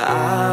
I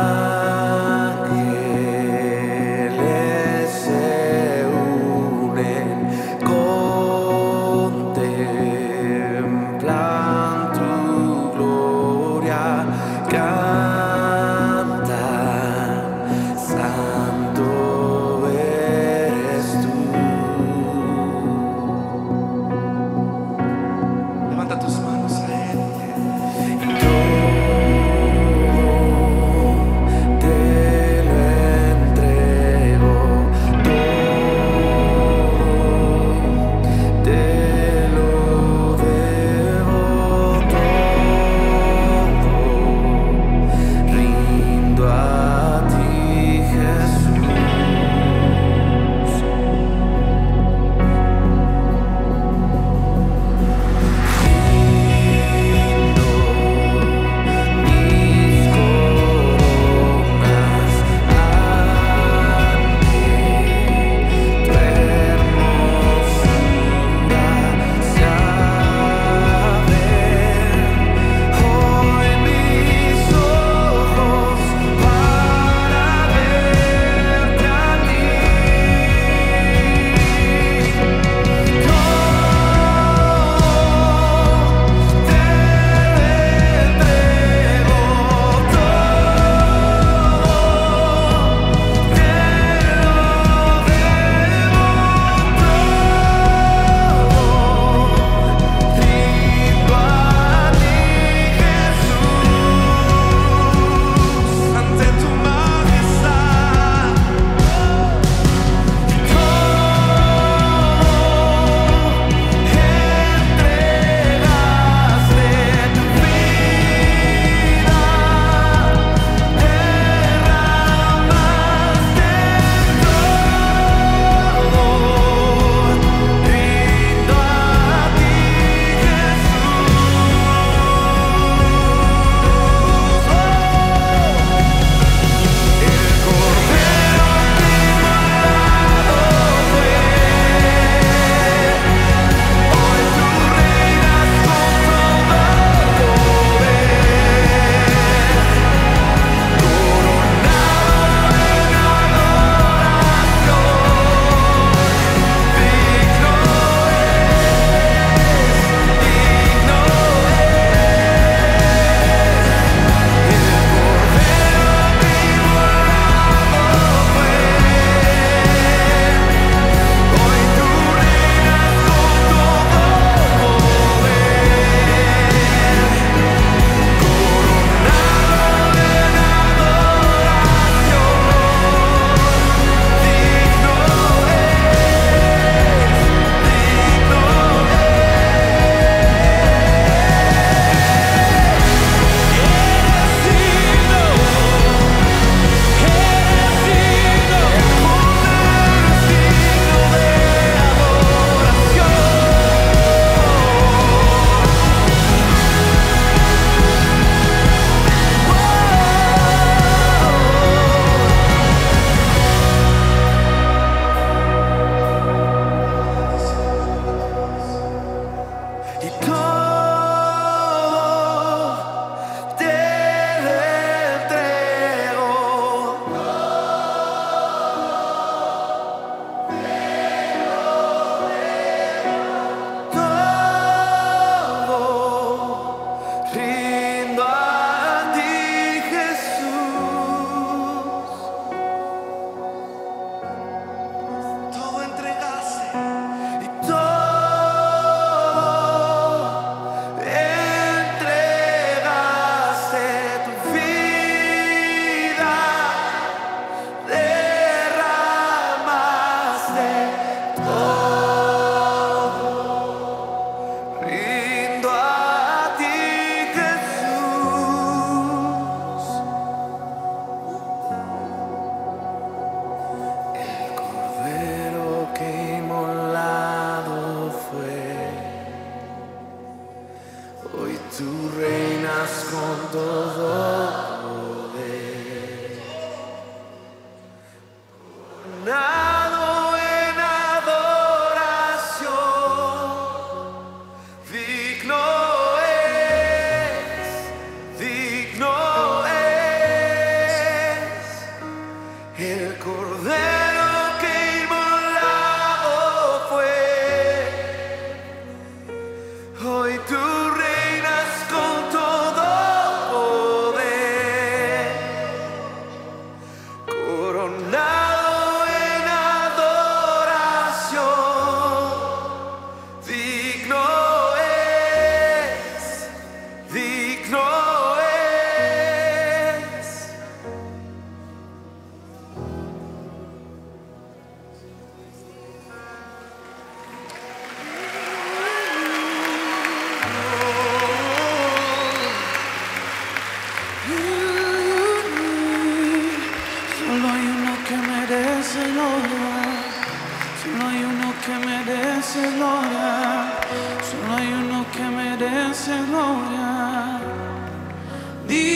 The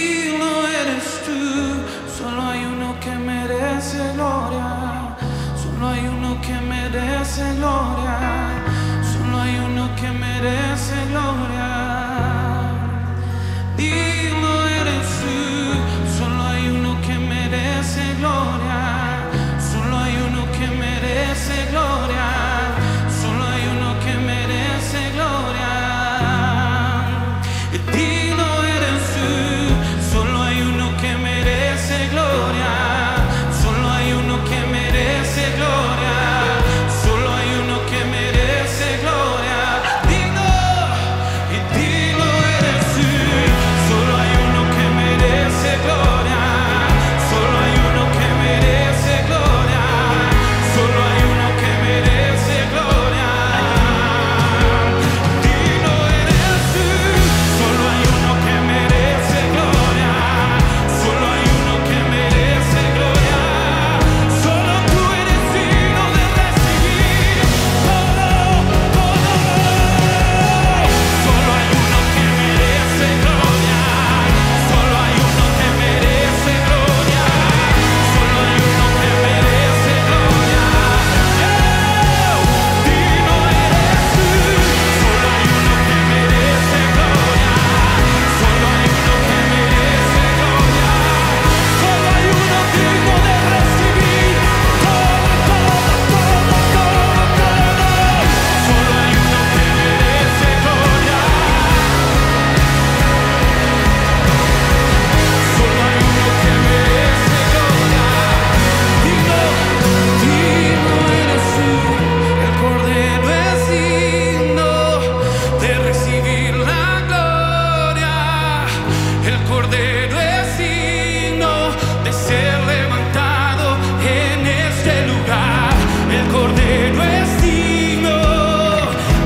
El Cordero es digno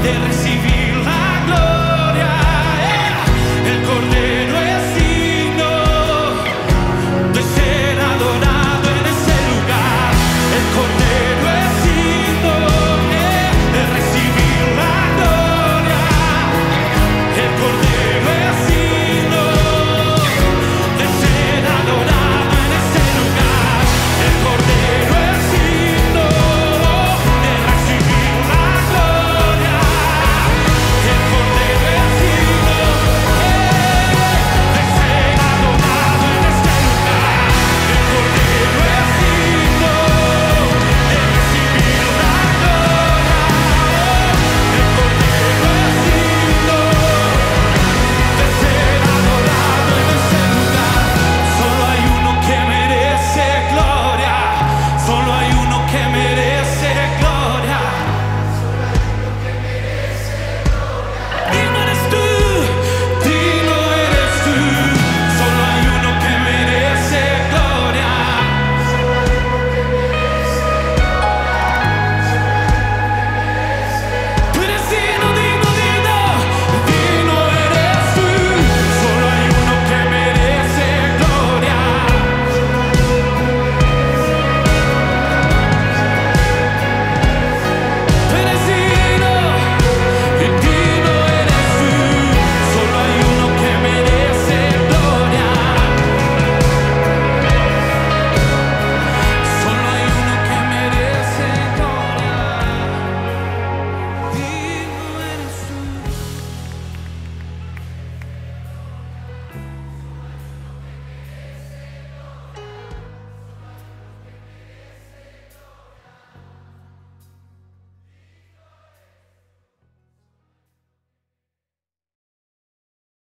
de